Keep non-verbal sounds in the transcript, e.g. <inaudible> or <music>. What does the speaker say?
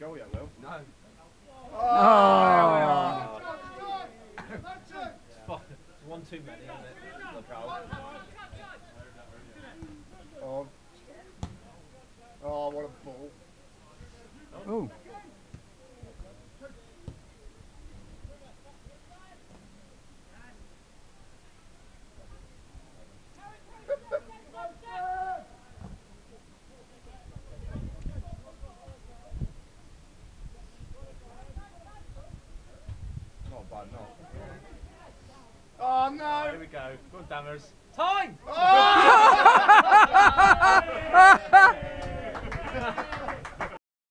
goalie, I will. No. Oh! oh. one too many, isn't it? Look out. Oh. Oh, what a ball. Oh. by not. Oh no! Here we go. Go on, Dammers. Time! Oh! <laughs> <laughs>